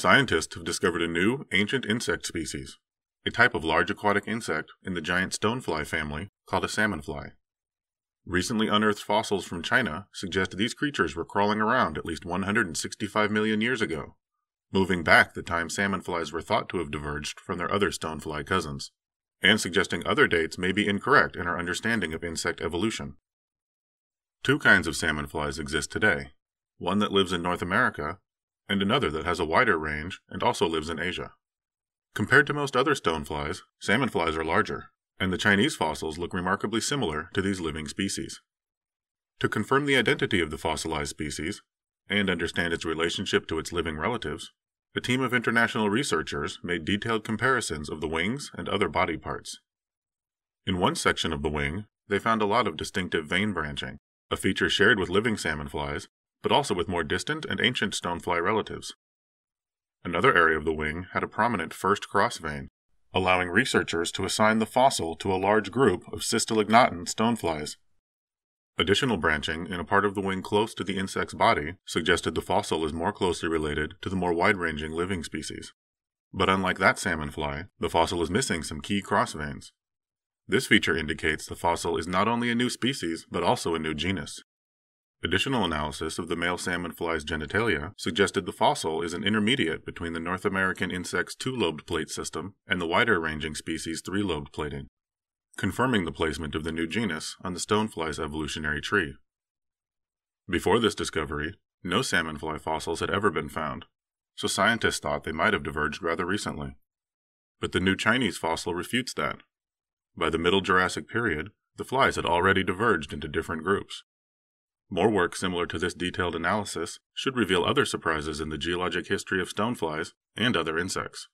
Scientists have discovered a new, ancient insect species, a type of large aquatic insect in the giant stonefly family called a salmonfly. Recently unearthed fossils from China suggest these creatures were crawling around at least 165 million years ago, moving back the time salmonflies were thought to have diverged from their other stonefly cousins, and suggesting other dates may be incorrect in our understanding of insect evolution. Two kinds of salmonflies exist today one that lives in North America, and another that has a wider range and also lives in Asia. Compared to most other stoneflies, salmonflies are larger, and the Chinese fossils look remarkably similar to these living species. To confirm the identity of the fossilized species, and understand its relationship to its living relatives, a team of international researchers made detailed comparisons of the wings and other body parts. In one section of the wing, they found a lot of distinctive vein branching, a feature shared with living salmonflies, but also with more distant and ancient stonefly relatives. Another area of the wing had a prominent first cross vein, allowing researchers to assign the fossil to a large group of systellognathan stoneflies. Additional branching in a part of the wing close to the insect's body suggested the fossil is more closely related to the more wide ranging living species. But unlike that salmonfly, the fossil is missing some key cross veins. This feature indicates the fossil is not only a new species, but also a new genus. Additional analysis of the male salmonfly's genitalia suggested the fossil is an intermediate between the North American insect's two lobed plate system and the wider ranging species' three lobed plating, confirming the placement of the new genus on the stonefly's evolutionary tree. Before this discovery, no salmonfly fossils had ever been found, so scientists thought they might have diverged rather recently. But the new Chinese fossil refutes that, by the Middle Jurassic period, the flies had already diverged into different groups. More work similar to this detailed analysis should reveal other surprises in the geologic history of stoneflies and other insects.